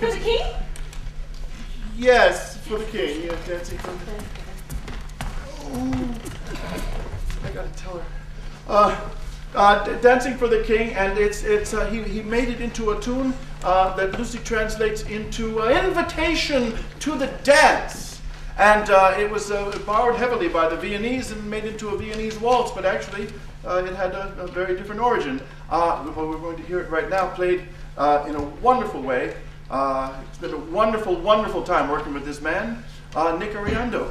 Dancing for the king? Yes, for the king. Yeah, dancing for the Ooh, I gotta tell her. Uh, uh, D- Dancing for the King, and it's it's uh, he he made it into a tune uh, that Lucy translates into uh, invitation to the dance, and uh, it was uh, borrowed heavily by the Viennese and made into a Viennese waltz, but actually uh, it had a, a very different origin. Uh, well, we're going to hear it right now, played uh, in a wonderful way. Uh, it's been a wonderful, wonderful time working with this man, uh, Nick Ariondo.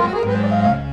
Música